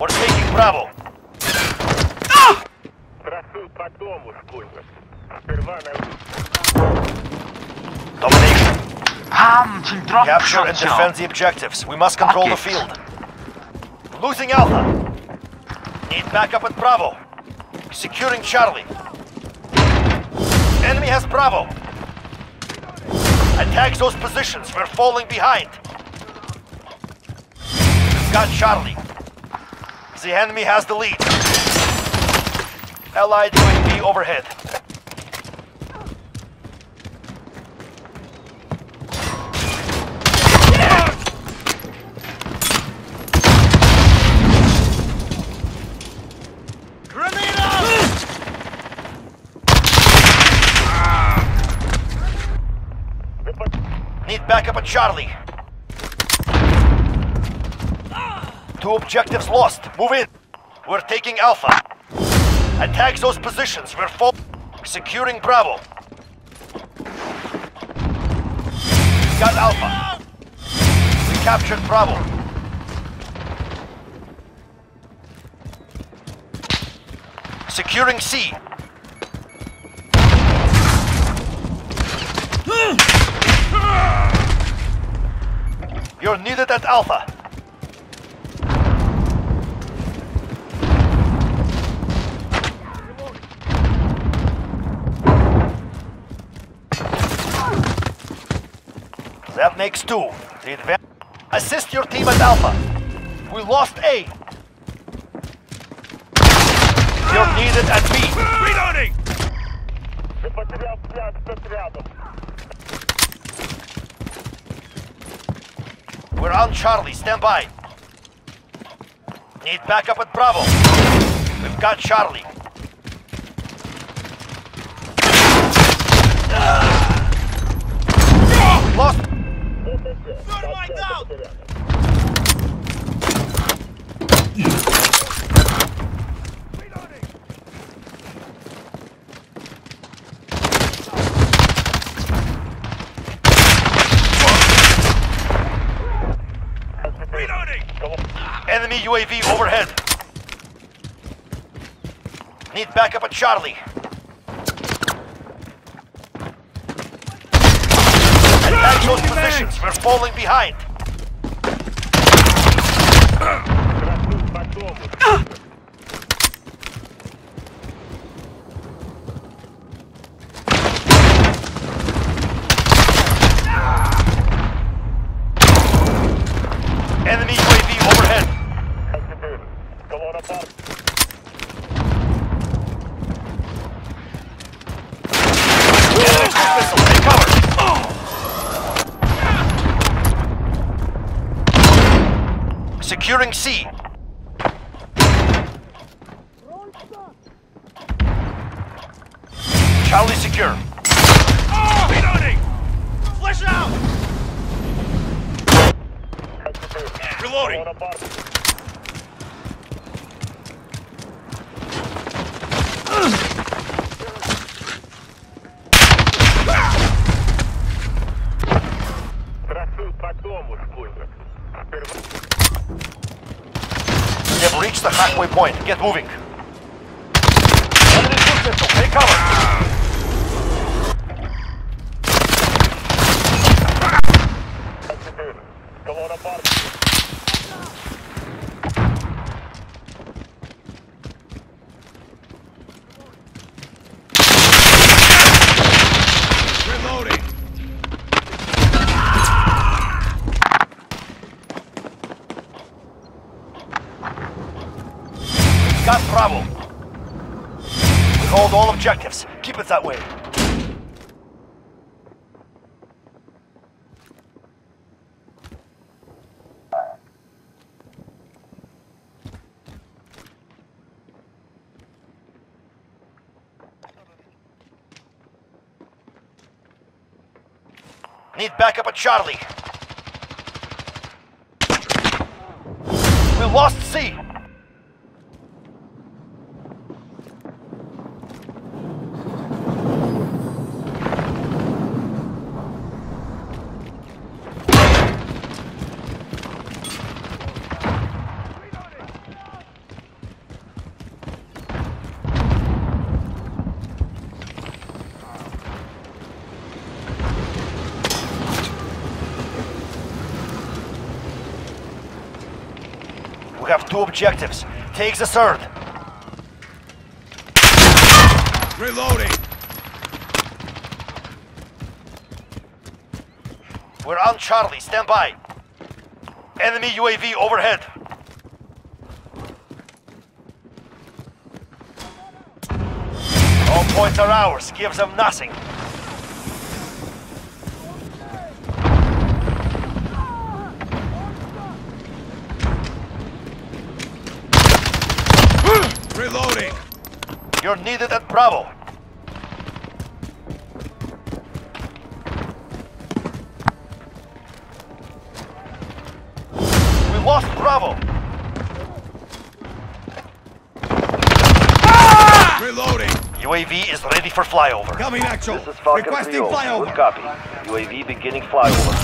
We're taking Bravo. Ah! Domination. Capture and defend the objectives. We must control the field. Losing Alpha. Need backup at Bravo. Securing Charlie. Enemy has Bravo. Attack those positions. We're falling behind. Got Charlie. The enemy has the lead. Allied UAV overhead. Need backup at Charlie. Two objectives lost. Move in. We're taking Alpha. Attack those positions. We're full. Securing Bravo. Got Alpha. We captured Bravo. Securing C. You're needed at Alpha. That makes two. The. Assist your team at Alpha. We lost A. You're needed at B. Reloading! We're on Charlie. Stand by. Need backup at Bravo. We've got Charlie. Lost Enemy UAV overhead. Need backup at Charlie. Positions. We're falling behind. Enemy UAV overhead. Securing C. Charlie secure. Reloading! Flash out! Reloading! The halfway point. Get moving. Enemy. Take cover. Got Bravo. We hold all objectives. Keep it that way. Need backup at Charlie. We lost C. We have two objectives. Take the third. Reloading. We're on Charlie. Stand by. Enemy UAV overhead. All points are ours. Gives them nothing. Reloading. You're needed at Bravo. We lost Bravo. Reloading. UAV is ready for flyover. Coming actual. This is Falcon Requesting 3 Good flyover. copy. UAV beginning flyover.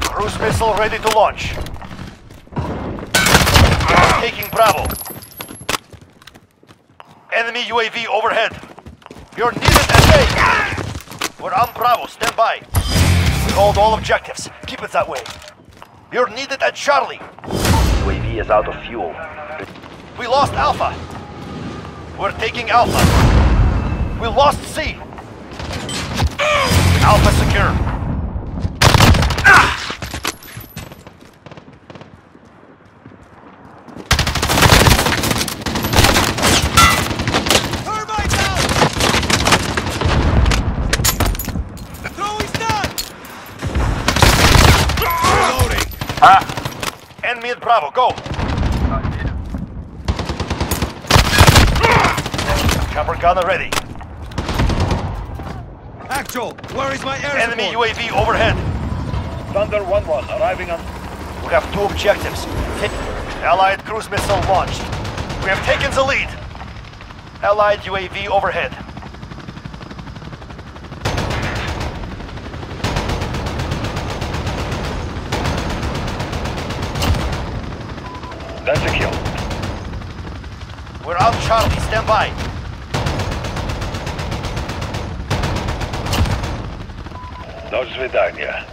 Cruise missile ready to launch. Taking Bravo. Enemy UAV overhead. You're needed at A. We're on Bravo. Stand by. We hold all objectives. Keep it that way. You're needed at Charlie. UAV is out of fuel. We lost Alpha. We're taking Alpha. We lost C. Alpha secure. Termites out. Throwing stun. Reloading. Enemy at Bravo. Go. Chopper gunner ready. Actual. Where is my air Enemy support? UAV overhead. Thunder 1-1 arriving on... We have two objectives. Ta- Allied cruise missile launched. We have taken the lead. Allied UAV overhead. We're on Charlie. Stand by. До свидания.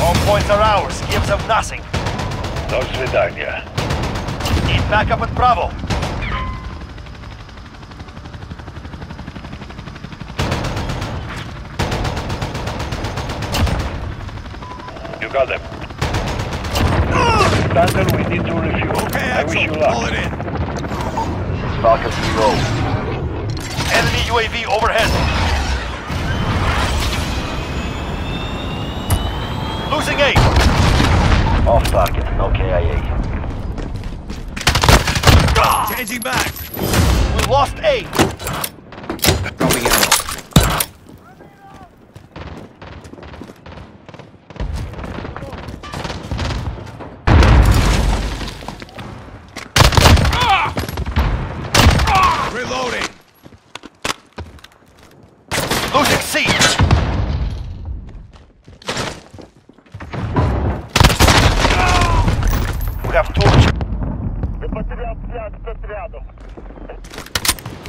All points are ours. Gives them nothing. До свидания. Need backup at Bravo. You got them. Thunder, we need to refuel. Okay, I wish you luck. Pull it in. This is Falcon 3 Enemy UAV overhead. Losing A. Off target. No KIA. Changing back. We lost A.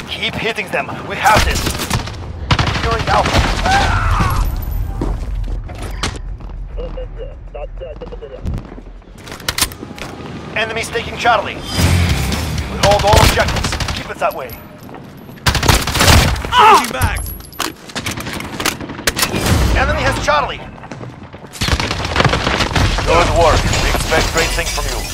Keep hitting them. We have this. Securing Alpha. Ah! Enemies taking Charlie. We hold all objectives. Keep it that way. Ah! back. Enemy has Charlie. Good work. We expect great things from you.